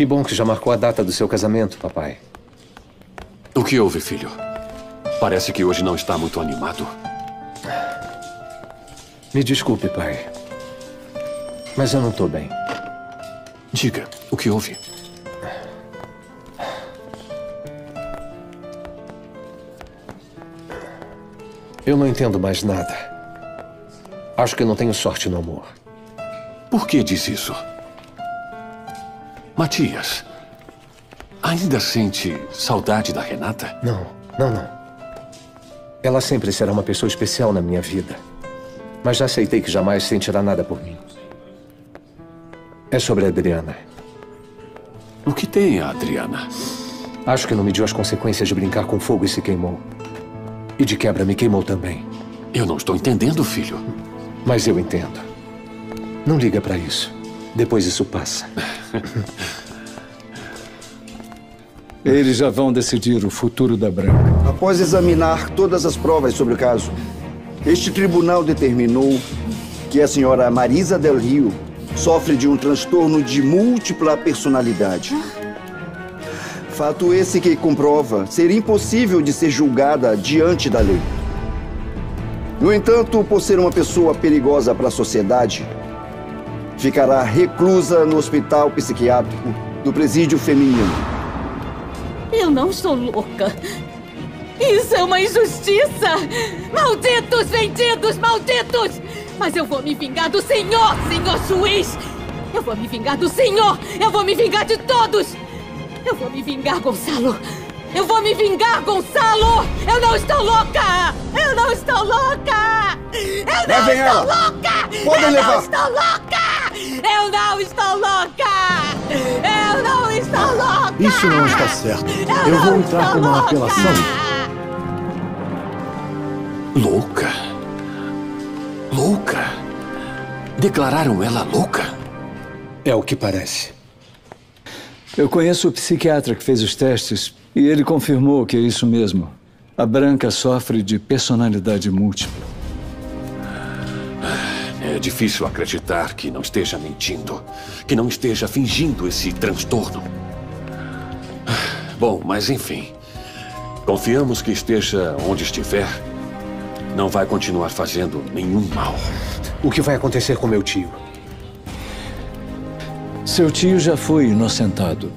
Que bom que já marcou a data do seu casamento, papai. O que houve, filho? Parece que hoje não está muito animado. Me desculpe, pai. Mas eu não estou bem. Diga, o que houve? Eu não entendo mais nada. Acho que não tenho sorte no amor. Por que diz isso? Matias, ainda sente saudade da Renata? Não, não, não. Ela sempre será uma pessoa especial na minha vida. Mas já aceitei que jamais sentirá nada por mim. É sobre a Adriana. O que tem a Adriana? Acho que não mediu as consequências de brincar com fogo e se queimou. E de quebra me queimou também. Eu não estou entendendo, filho. Mas eu entendo. Não liga pra isso. Depois isso passa. Eles já vão decidir o futuro da Branca. Após examinar todas as provas sobre o caso, este tribunal determinou que a senhora Marisa Del Rio sofre de um transtorno de múltipla personalidade. Fato esse que comprova ser impossível de ser julgada diante da lei. No entanto, por ser uma pessoa perigosa para a sociedade, ficará reclusa no hospital psiquiátrico do presídio feminino. Eu não estou louca. Isso é uma injustiça! Malditos vendidos, malditos! Mas eu vou me vingar do senhor, senhor juiz! Eu vou me vingar do senhor! Eu vou me vingar de todos! Eu vou me vingar, Gonçalo! Eu vou me vingar, Gonçalo! Eu não estou louca! Eu não estou louca! Eu não Levem estou ela. louca! Podem eu levar. não estou louca! Eu não estou louca! Eu não estou louca! Isso não está certo. Eu Eu vou entrar com uma louca! apelação. Louca? Louca? Declararam ela louca? É o que parece. Eu conheço o psiquiatra que fez os testes e ele confirmou que é isso mesmo. A Branca sofre de personalidade múltipla. É difícil acreditar que não esteja mentindo, que não esteja fingindo esse transtorno. Bom, mas enfim. Confiamos que esteja onde estiver. Não vai continuar fazendo nenhum mal. O que vai acontecer com meu tio? Seu tio já foi inocentado.